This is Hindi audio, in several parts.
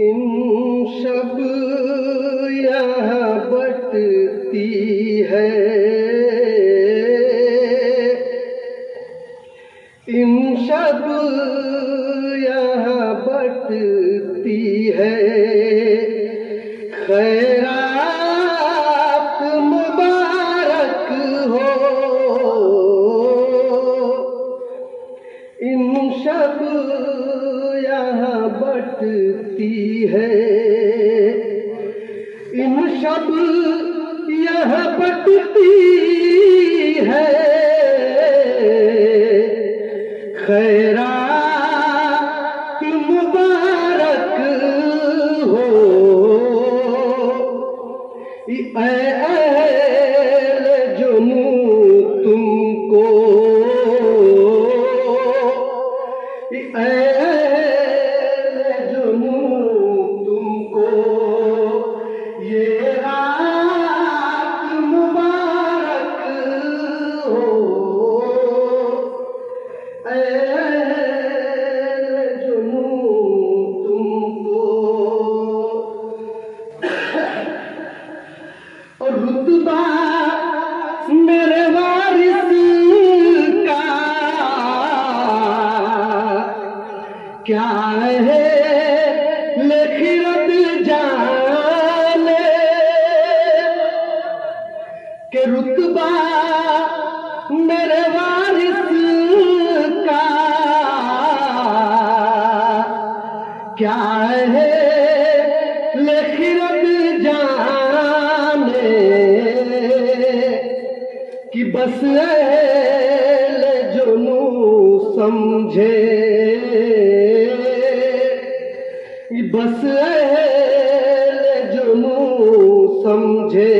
इन सब यहाँ बटती है। इन सब यहाँ बटती है। खैरात बटती है। इन शब्द यह बटती है। रुतबा मेरे वारिस का। क्या है लेखिरत जाने के रुतबा मेरे वारिस का? क्या है कि बस अहल जुनू समझे। बस अहल जुनू समझे।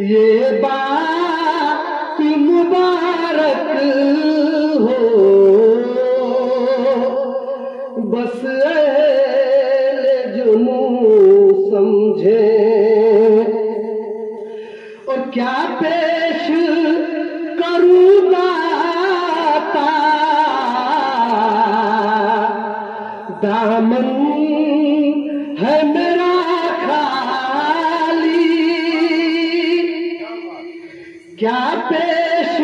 ये बात मुबारक हो। बस अहल जुनू क्या पेश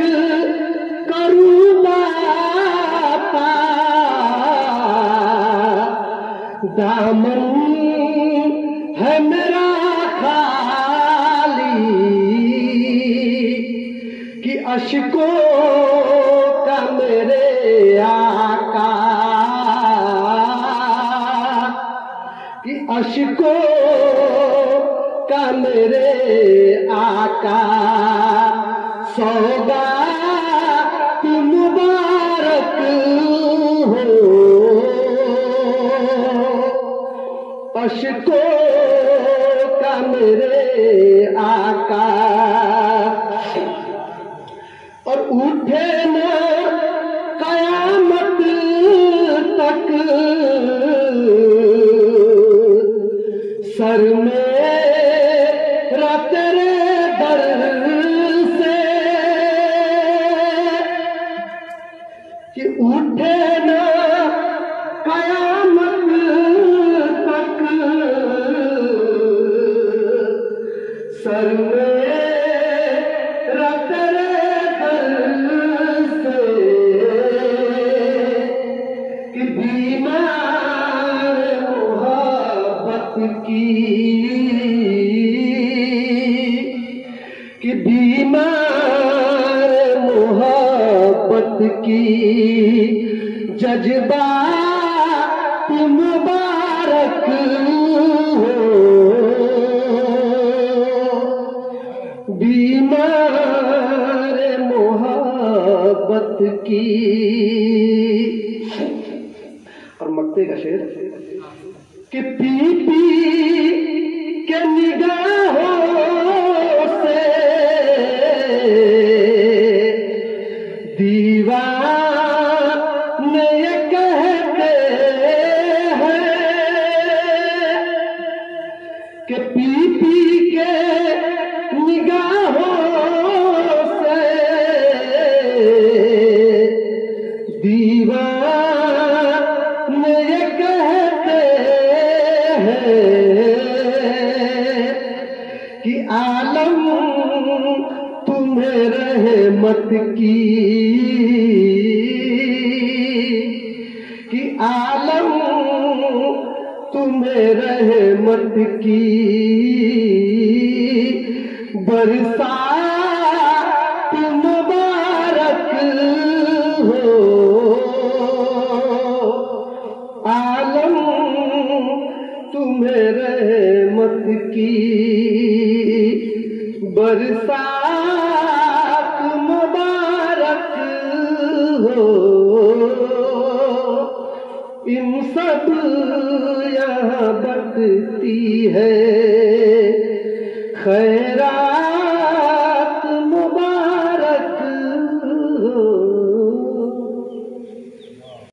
करूँ दाता दामन है मेरा खाली कि अशकों का मेरे आका। कि अशकों का मेरे आका। सौगात मुबारक हो। अशकों का मेरे आका। और उठे न कयामत तक। सर में तेरे दर कि बीमार मोहब्बत की जज्बा मुबारक हो। बीमार मोहब्बत की। और मक्ते का शेर, कि पी पी के निगाहों से दीवाने ये कहते हैं कि पी पी के निगाहों से दीवाने ये कहते हैं कि आलम तुम्हें रहमत की कि आलम तुम्हें रहमत की। बरसात मुबारक हो। आलम तुम्हें रहमत की। बरसात हो। इन सब यहाँ बरती है। खैरा